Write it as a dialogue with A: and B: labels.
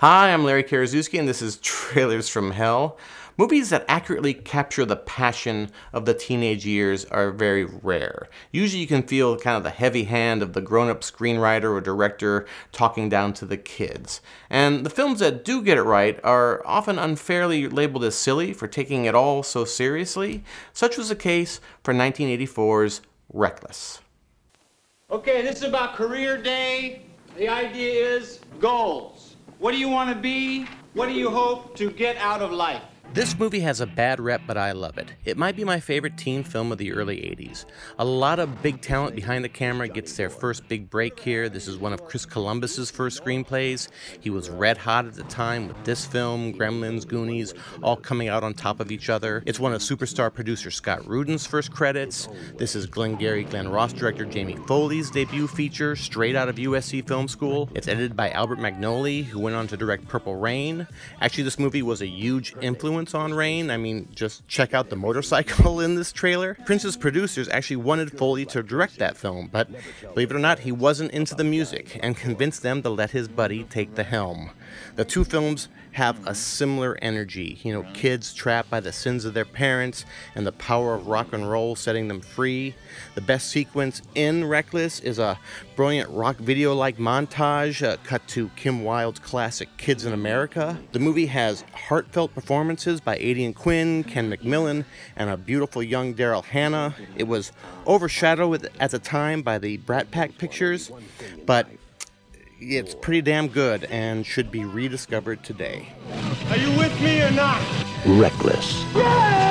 A: Hi, I'm Larry Karaszewski, and this is Trailers from Hell. Movies that accurately capture the passion of the teenage years are very rare. Usually you can feel kind of the heavy hand of the grown-up screenwriter or director talking down to the kids. And the films that do get it right are often unfairly labeled as silly for taking it all so seriously. Such was the case for 1984's Reckless.
B: Okay, this is about career day. The idea is goals. What do you want to be? What do you hope to get out of life?
A: This movie has a bad rep, but I love it. It might be my favorite teen film of the early 80s. A lot of big talent behind the camera gets their first big break here. This is one of Chris Columbus's first screenplays. He was red hot at the time with this film, Gremlins, Goonies, all coming out on top of each other. It's one of superstar producer Scott Rudin's first credits. This is Glengarry Glen Ross director Jamie Foley's debut feature, straight out of USC Film School. It's edited by Albert Magnoli, who went on to direct Purple Rain. Actually, this movie was a huge influence influence on Rain. I mean, just check out the motorcycle in this trailer. Prince's producers actually wanted Foley to direct that film, but believe it or not, he wasn't into the music and convinced them to let his buddy take the helm. The two films have a similar energy. You know, kids trapped by the sins of their parents and the power of rock and roll setting them free. The best sequence in Reckless is a brilliant rock video like montage uh, cut to Kim Wilde's classic Kids in America. The movie has heartfelt performances by Aidan Quinn, Ken McMillan, and a beautiful young Daryl Hannah. It was overshadowed at the time by the Brat Pack pictures, but it's pretty damn good and should be rediscovered today.
B: Are you with me or not?
C: Reckless.
B: Yeah!